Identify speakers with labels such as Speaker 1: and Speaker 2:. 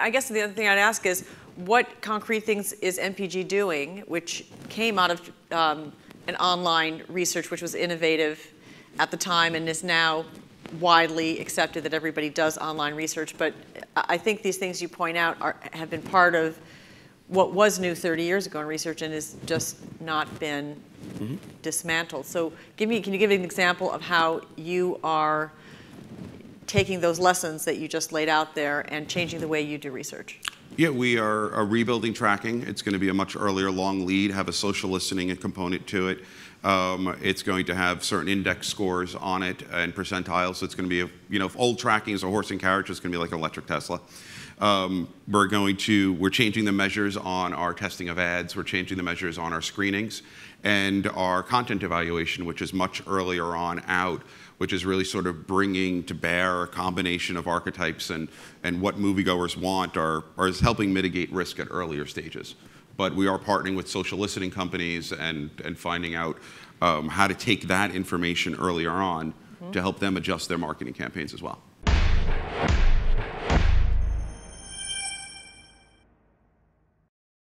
Speaker 1: I guess the other thing I'd ask is, what concrete things is MPG doing, which came out of um, an online research, which was innovative at the time and is now widely accepted that everybody does online research. But I think these things you point out are, have been part of what was new 30 years ago in research and has just not been mm-hmm. dismantled. So give me, can you give me an example of how you are taking those lessons that you just laid out there and changing the way you do research?
Speaker 2: Yeah, we are, are rebuilding tracking. It's going to be a much earlier long lead, have a social listening component to it. Um, it's going to have certain index scores on it and percentiles. So it's going to be, a, you know, if old tracking is a horse and carriage, it's going to be like an electric Tesla. Um, we're going to, we're changing the measures on our testing of ads. We're changing the measures on our screenings and our content evaluation, which is much earlier on out which is really sort of bringing to bear a combination of archetypes and, and what moviegoers want are, are is helping mitigate risk at earlier stages. But we are partnering with social listening companies and, and finding out um, how to take that information earlier on mm-hmm. to help them adjust their marketing campaigns as well.